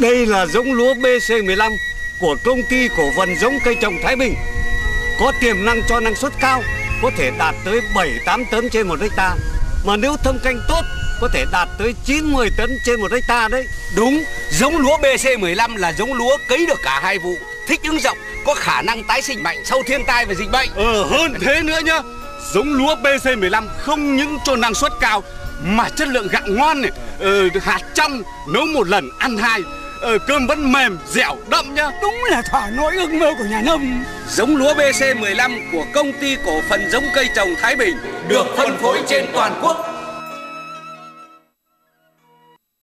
Đây là giống lúa BC15 của công ty cổ phần giống cây trồng Thái Bình. Có tiềm năng cho năng suất cao, có thể đạt tới 7-8 tấn trên một hecta. Mà nếu thâm canh tốt, có thể đạt tới 9-10 tấn trên một hecta đấy. Đúng, giống lúa BC15 là giống lúa cấy được cả hai vụ, thích ứng rộng, có khả năng tái sinh mạnh sau thiên tai và dịch bệnh. Ờ hơn thế nữa nhá. Giống lúa BC15 không những cho năng suất cao mà chất lượng gạo ngon này, ờ, hạt trong nấu một lần ăn hai, ờ, cơm vẫn mềm, dẻo, đậm nhá. Đúng là thỏa nỗi ước mơ của nhà nông. Giống lúa BC15 của công ty cổ phần giống cây trồng Thái Bình được phân phối trên toàn quốc